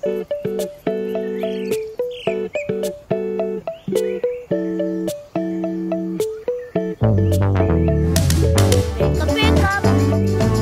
Pick up, pick up.